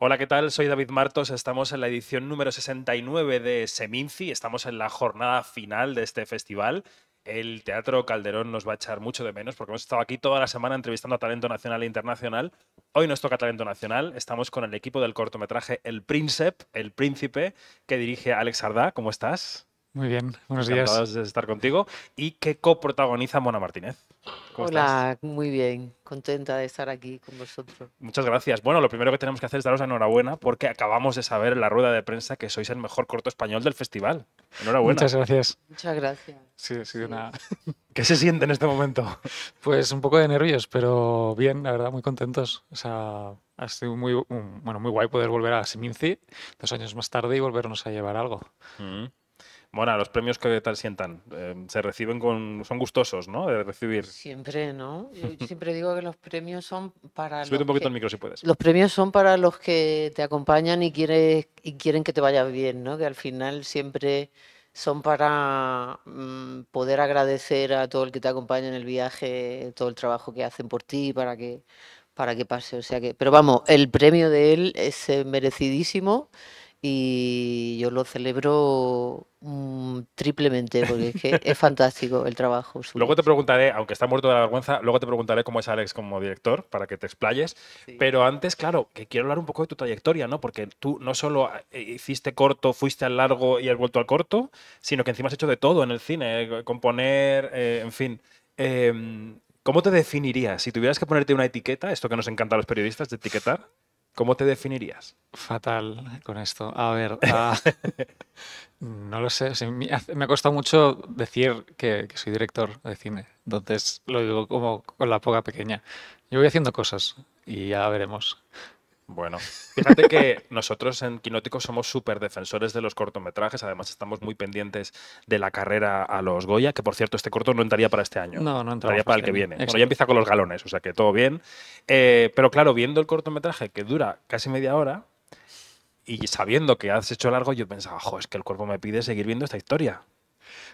Hola, ¿qué tal? Soy David Martos. Estamos en la edición número 69 de Seminci. Estamos en la jornada final de este festival. El Teatro Calderón nos va a echar mucho de menos porque hemos estado aquí toda la semana entrevistando a talento nacional e internacional. Hoy nos toca talento nacional. Estamos con el equipo del cortometraje El Príncipe, El Príncipe, que dirige Alex Ardá. ¿Cómo estás? Muy bien, buenos Encantados días. de estar contigo. Y que coprotagoniza Mona Martínez. ¿Cómo estás? Hola, muy bien, contenta de estar aquí con vosotros. Muchas gracias. Bueno, lo primero que tenemos que hacer es daros la enhorabuena porque acabamos de saber en la rueda de prensa que sois el mejor corto español del festival. Enhorabuena. Muchas gracias. Muchas gracias. Sí, ha sido Sí. una... ¿Qué se siente en este momento? Pues un poco de nervios, pero bien, la verdad, muy contentos. O sea, ha sido muy, bueno, muy guay poder volver a Seminci dos años más tarde y volvernos a llevar algo. Mm. Mona, los premios que tal sientan, Eh, se reciben con, son gustosos, ¿no? De recibir. Siempre, ¿no? Yo siempre digo que los premios son para Súbete un poquito que, el micro si puedes. los premios son para los que te acompañan y quieres y quieren que te vaya bien, ¿no? Que al final siempre son para mm, poder agradecer a todo el que te acompaña en el viaje, todo el trabajo que hacen por ti para que para que pase, o sea que, pero vamos, el premio de él es eh, merecidísimo y yo lo celebro mm, triplemente porque es que es fantástico el trabajo suyo. Luego te preguntaré, aunque está muerto de la vergüenza, luego te preguntaré cómo es Alex como director para que te explayes. Sí. Pero antes, claro, que quiero hablar un poco de tu trayectoria, ¿no? Porque tú no solo eh, hiciste corto, fuiste al largo y has vuelto al corto, sino que encima has hecho de todo en el cine, eh, componer, eh, en fin. Em, ¿Cómo te definirías? Si tuvieras que ponerte una etiqueta, esto que nos encanta a los periodistas de etiquetar, ¿cómo te definirías? Fatal con esto. A ver, ah, no lo sé. o sea, me, ha costado mucho decir que, que soy director de cine. Entonces lo digo como con la poca pequeña. Yo voy haciendo cosas y ya veremos. Bueno, fíjate que nosotros en Quinótico somos súper defensores de los cortometrajes, además estamos muy pendientes de la carrera a los Goya, que por cierto este corto no entraría para este año, No, no entraría para el que este año. viene. Bueno, ya empieza con los galones, o sea que todo bien. Eh, pero claro, viendo el cortometraje que dura casi media hora y sabiendo que has hecho largo, yo pensaba, jo, es que el cuerpo me pide seguir viendo esta historia.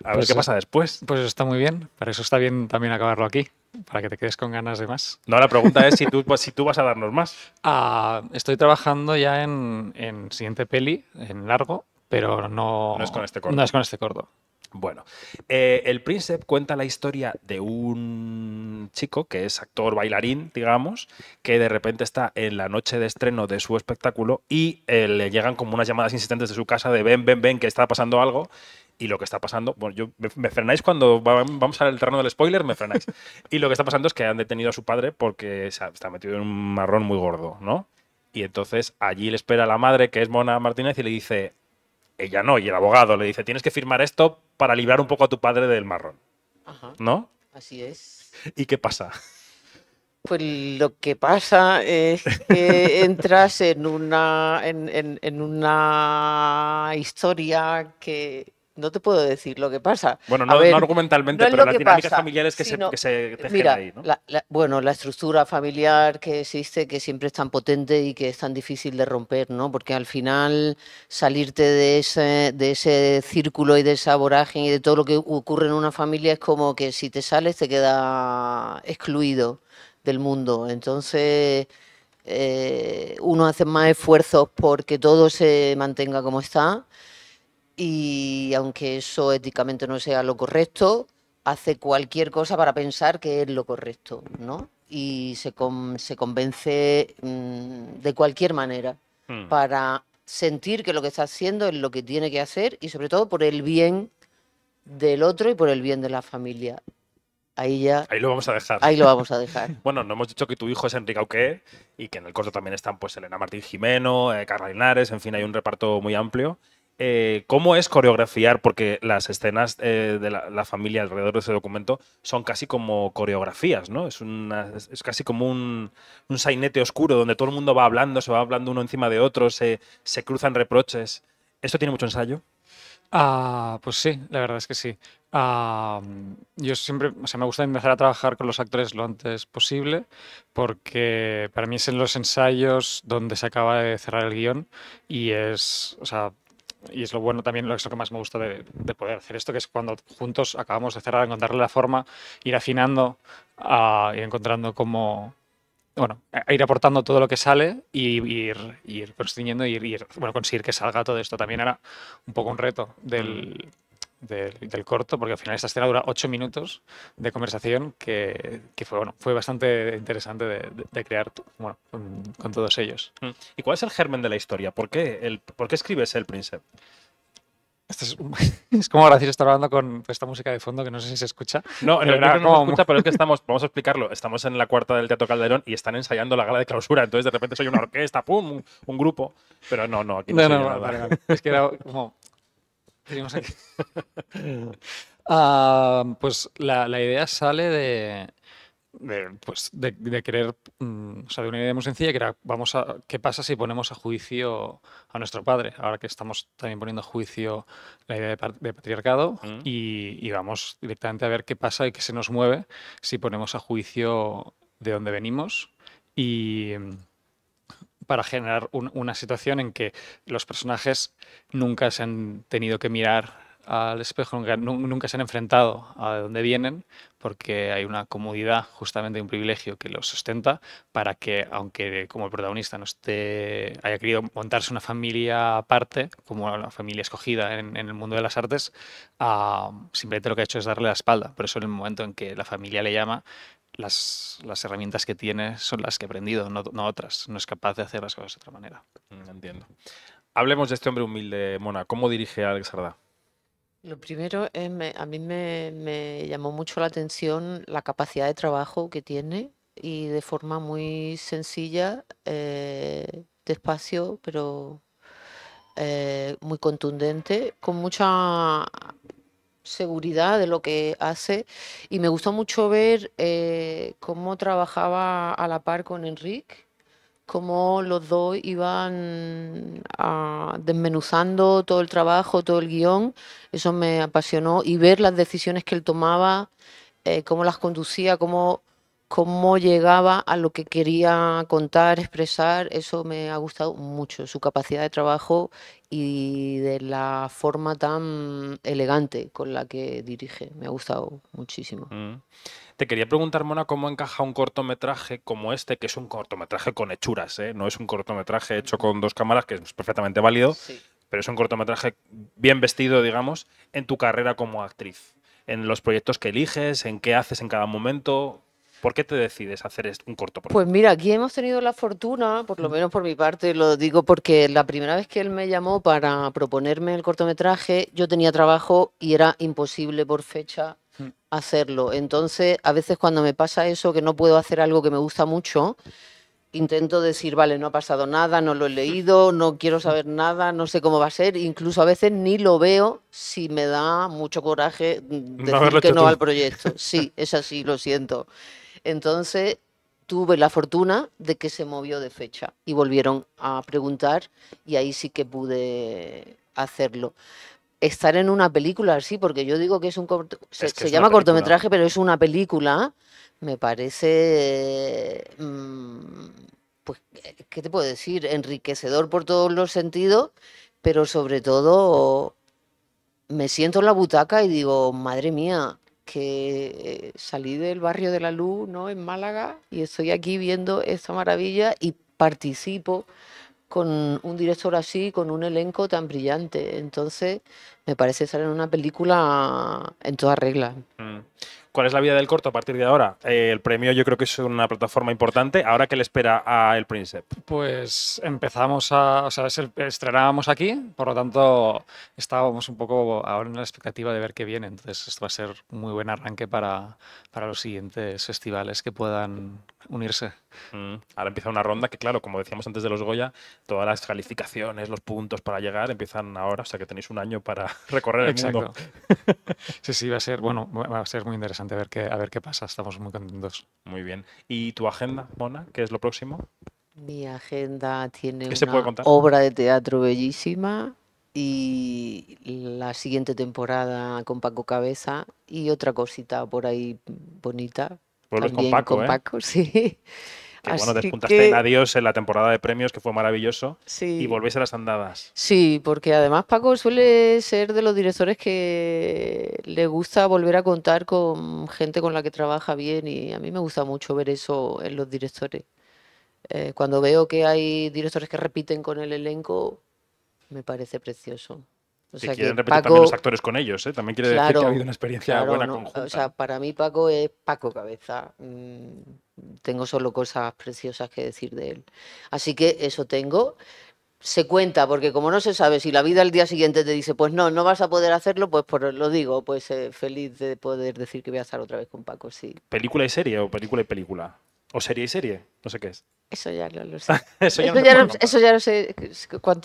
A ver Pues qué pasa después. Pues está muy bien. Para eso está bien también acabarlo aquí, para que te quedes con ganas de más. No, la pregunta es si tú, si tú vas a darnos más. Ah, estoy trabajando ya en, en siguiente peli, en largo, pero no, No es con este corto. No es con este corto. Bueno, eh, el Príncipe cuenta la historia de un chico que es actor bailarín, digamos, que de repente está en la noche de estreno de su espectáculo y eh, le llegan como unas llamadas insistentes de su casa de ven, ven, ven, que está pasando algo. Y lo que está pasando, bueno, yo, me, me frenáis cuando va- vamos al terreno del spoiler, me frenáis. Y lo que está pasando es que han detenido a su padre porque se ha- está metido en un marrón muy gordo, ¿no? Y entonces allí le espera la madre, que es Mona Martínez, y le dice, ella no, y el abogado le dice, tienes que firmar esto para librar un poco a tu padre del marrón, Ajá, ¿no? así es. ¿Y qué pasa? Pues lo que pasa es que entras en una, en, en- en una historia que no te puedo decir lo que pasa. Bueno, no, ver, no argumentalmente, no pero las dinámicas pasa, familiares que, se, sino- que se Mira, ahí, ¿no? la- la- bueno, la estructura familiar que existe, que siempre es tan potente y que es tan difícil de romper, ¿no? Porque al final salirte de ese, de ese círculo y de esa vorágine y de todo lo que ocurre en una familia es como que si te sales te queda excluido del mundo. Entonces, eh, uno hace más esfuerzos porque todo se mantenga como está y aunque eso éticamente no sea lo correcto, hace cualquier cosa para pensar que es lo correcto, ¿no? Y se, con- se convence mm, de cualquier manera Hmm. para sentir que lo que está haciendo es lo que tiene que hacer y sobre todo por el bien del otro y por el bien de la familia. Ahí ya, Ahí lo vamos a dejar. ahí lo vamos a dejar. Bueno, no hemos dicho que tu hijo es Enrique Auqué y que en el corto también están pues Elena Martín Jimeno, eh, Carla Linares, en fin, hay un reparto muy amplio. Eh, ¿Cómo es coreografiar? Porque las escenas eh, de la, familia alrededor de ese documento son casi como coreografías, ¿no? Es, casi como un, sainete oscuro donde todo el mundo va hablando, se va hablando uno encima de otro, se, se cruzan reproches. ¿Esto tiene mucho ensayo? Ah, pues sí, la verdad es que sí. Ah, yo siempre, o sea, me gusta empezar a trabajar con los actores lo antes posible, porque para mí es en los ensayos donde se acaba de cerrar el guion y es, o sea, y es lo bueno también, lo que más me gusta de, de poder hacer esto, que es cuando juntos acabamos de cerrar, encontrarle la forma, ir afinando, ir encontrando cómo, bueno, ir aportando todo lo que sale y ir, ir construyendo y ir, bueno, conseguir que salga todo esto. También era un poco un reto del, del, corto, porque al final esta escena dura ocho minutos de conversación que, que fue, bueno, fue bastante interesante de, de, crear bueno, con, todos ellos. Mm. ¿Y cuál es el germen de la historia? ¿Por qué, el, ¿por qué escribes El Príncipe? es, es, como gracioso estar hablando con esta música de fondo que no sé si se escucha. No, en realidad no se escucha, pero es que estamos, vamos a explicarlo, estamos en la cuarta del Teatro Calderón y están ensayando la gala de clausura, entonces de repente soy una orquesta, pum, un, grupo, pero no, no, aquí no, no, no vale, vale. Es que era como... Aquí. uh, pues la, la idea sale de, de, pues, de, querer, mm, o sea, de una idea muy sencilla que era, vamos a, ¿qué pasa si ponemos a juicio a nuestro padre? Ahora que estamos también poniendo a juicio la idea de, patriarcado mm. y, vamos directamente a ver qué pasa y qué se nos mueve si ponemos a juicio de dónde venimos y para generar una situación en que los personajes nunca se han tenido que mirar al espejo, nunca, se han enfrentado a dónde vienen, porque hay una comodidad, justamente un privilegio que los sustenta, para que, aunque como protagonista no esté, haya querido montarse una familia aparte, como una familia escogida en, el mundo de las artes, simplemente lo que ha hecho es darle la espalda. Por eso en el momento en que la familia le llama, las, las herramientas que tiene son las que ha aprendido, no, no otras. No es capaz de hacer las cosas de otra manera. Mm, entiendo. Hablemos de este hombre humilde, Mona. ¿Cómo dirige a Alex Sardá? Lo primero es, a mí me, llamó mucho la atención la capacidad de trabajo que tiene y de forma muy sencilla, eh, despacio, pero eh, muy contundente, con mucha seguridad de lo que hace. Y me gustó mucho ver eh, cómo trabajaba a la par con Enrique cómo los dos iban ah, desmenuzando todo el trabajo, todo el guion. Eso me apasionó. Y ver las decisiones que él tomaba, eh, cómo las conducía, cómo, cómo llegaba a lo que quería contar, expresar, eso me ha gustado mucho. Su capacidad de trabajo y de la forma tan elegante con la que dirige. Me ha gustado muchísimo. Mm. Te quería preguntar, Mona, cómo encaja un cortometraje como este, que es un cortometraje con hechuras, ¿eh? no es un cortometraje hecho con dos cámaras, que es perfectamente válido, pero es un cortometraje bien vestido, digamos, en tu carrera como actriz, en los proyectos que eliges, en qué haces en cada momento. ¿Por qué te decides hacer un corto? Pues mira, aquí hemos tenido la fortuna, por lo menos por mi parte, lo digo porque la primera vez que él me llamó para proponerme el cortometraje, yo tenía trabajo y era imposible por fecha Mm. hacerlo. Entonces, a veces cuando me pasa eso, que no puedo hacer algo que me gusta mucho, intento decir, vale, no ha pasado nada, no lo he leído, no quiero saber nada, no sé cómo va a ser, incluso a veces ni lo veo si me da mucho coraje decir que no al proyecto. Sí, es así, lo siento. Entonces, tuve la fortuna de que se movió de fecha y volvieron a preguntar y ahí sí que pude hacerlo estar en una película así, porque yo digo que es un se, llama cortometraje, pero es una película, me parece, mm, pues, ¿qué te puedo decir? Enriquecedor por todos los sentidos, pero sobre todo me siento en la butaca y digo, madre mía, que salí del barrio de la luz, ¿no? En Málaga, y estoy aquí viendo esta maravilla y participo con un director así, con un elenco tan brillante. Entonces, me parece estar en una película en toda regla. Mm. ¿Cuál es la vida del corto a partir de ahora? Eh, el premio yo creo que es una plataforma importante. ¿Ahora qué le espera a El Príncipe? Pues empezamos a... O sea, estrenábamos aquí, por lo tanto estábamos un poco ahora en la expectativa de ver qué viene. Entonces esto va a ser un muy buen arranque para, para los siguientes festivales que puedan unirse. Mm. Ahora empieza una ronda que, claro, como decíamos antes de los Goya, todas las calificaciones, los puntos para llegar empiezan ahora, o sea que tenéis un año para recorrer el mundo. sí, sí, va a ser, bueno, va a ser muy interesante a ver qué, a ver qué pasa. Estamos muy contentos. Muy bien. ¿Y tu agenda, Mona? ¿Qué es lo próximo? Mi agenda tiene una obra de teatro bellísima y la siguiente temporada con Paco Cabeza y otra cosita por ahí bonita con Paco, con ¿eh? Paco, sí. Que bueno, despuntaste en Adiós en la temporada de premios, que fue maravilloso. Sí. Y volvéis a las andadas. Sí, porque además Paco suele ser de los directores que le gusta volver a contar con gente con la que trabaja bien y a mí me gusta mucho ver eso en los directores. eh, cuando veo que hay directores que repiten con el elenco, me parece precioso. O sea, quieren repetir también los actores con ellos, ¿eh? También quiere decir que ha habido una experiencia buena conjunta. O sea, para mí Paco es Paco Cabeza. Mm, tengo solo cosas preciosas que decir de él. Así que eso tengo. Se cuenta, porque como no se sabe si la vida al día siguiente te dice, pues no, no vas a poder hacerlo, pues por, lo digo, pues eh, feliz de poder decir que voy a estar otra vez con Paco, sí. ¿Película y serie o película y película? ¿O serie y serie? No sé qué es. Eso ya no lo sé. eso, ya no, sé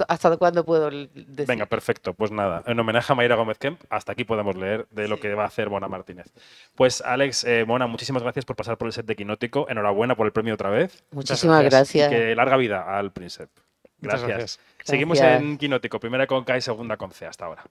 hasta cuándo puedo decir. Venga, perfecto. Pues nada, en homenaje a Mayra Gómez Kemp, hasta aquí podemos leer de lo que va a hacer Mona Martínez. Pues Alex, eh, Mona, muchísimas gracias por pasar por el set de Quinótico. Enhorabuena por el premio otra vez. Muchísimas gracias. Y que larga vida al Príncipe. Gracias. Seguimos en Quinótico, primera con K y segunda con C. Hasta ahora.